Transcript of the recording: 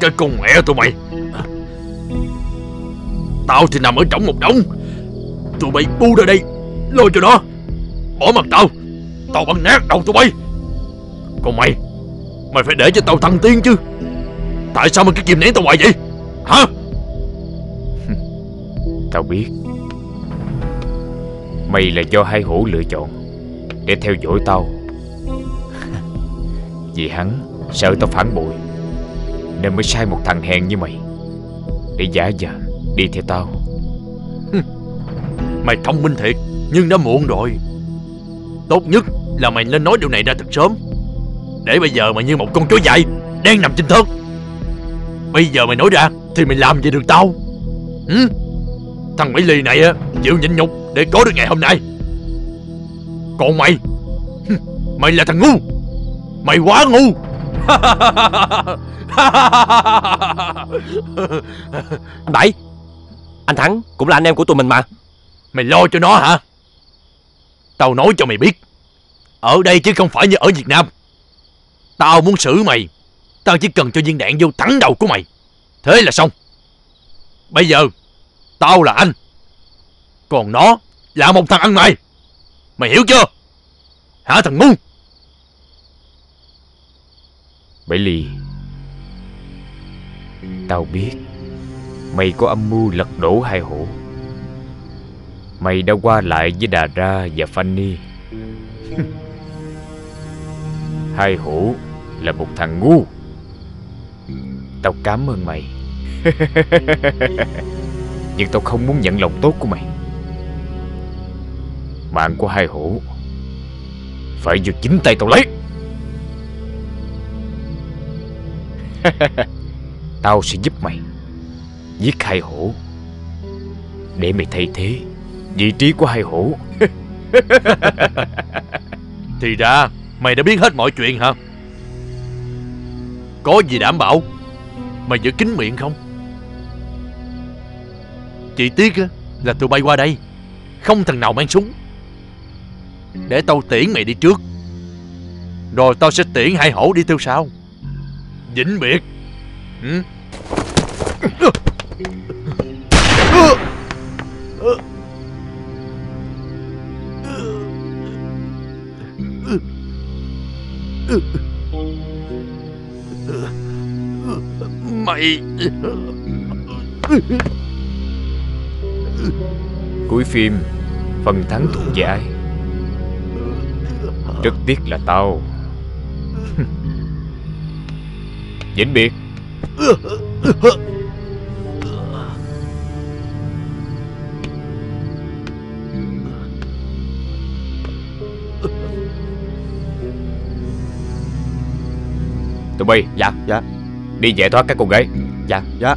Cái con mẹ tụi mày. Tao thì nằm ở trong một đống. Tụi mày bu ra đây Lôi cho nó. Bỏ mặt tao. Tao bắn nát đầu tụi bay Còn mày Mày phải để cho tao thăng tiên chứ. Tại sao mày cứ kìm nén tao hoài vậy? Hả? Tao biết. Mày là do hai hổ lựa chọn Để theo dõi tao. Vì hắn sợ tao phản bội. Nên mới sai một thằng hèn như mày. Để giả giờ đi theo tao. Mày thông minh thiệt, Nhưng đã muộn rồi. Tốt nhất là mày nên nói điều này ra thật sớm. Để bây giờ mày như một con chó dại Đang nằm trên thớt. Bây giờ mày nói ra Thì mày làm gì được tao? Ừ? Thằng Mỹ Lì này á, Chịu nhịn nhục để có được ngày hôm nay. Còn mày? Mày là thằng ngu. Mày quá ngu. Anh Bảy. Anh Thắng cũng là anh em của tụi mình mà. Mày lo cho nó hả? Tao nói cho mày biết. Ở đây chứ không phải như ở Việt Nam. Tao muốn xử mày. Tao chỉ cần cho viên đạn vô thẳng đầu của mày. Thế là xong. Bây giờ, Tao là anh. Còn nó là một thằng ăn mày. Mày hiểu chưa? Hả thằng ngu? Bảy Ly. Tao biết, Mày có âm mưu lật đổ hai hổ. Mày đã qua lại với Đà Ra và Fanny Hai hổ là một thằng ngu. Tao cảm ơn mày. Nhưng tao không muốn nhận lòng tốt của mày. Mạng của hai hổ Phải do chính tay tao lấy. Tao sẽ giúp mày, Giết hai hổ. Để mày thay thế Vị trí của hai hổ. Thì ra, Mày đã biết hết mọi chuyện hả? Có gì đảm bảo Mày giữ kín miệng không? Chỉ tiếc là tụi bay qua đây. Không thằng nào mang súng. Để tao tiễn mày đi trước. Rồi tao sẽ tiễn hai hổ đi theo sau. Vĩnh biệt. Ừ? Mày. Cuối phim, Phần thắng thuộc về ai Rất tiếc là tao. Vĩnh biệt. Tụi bay Dạ. Dạ. Đi giải thoát các cô gái. Dạ dạ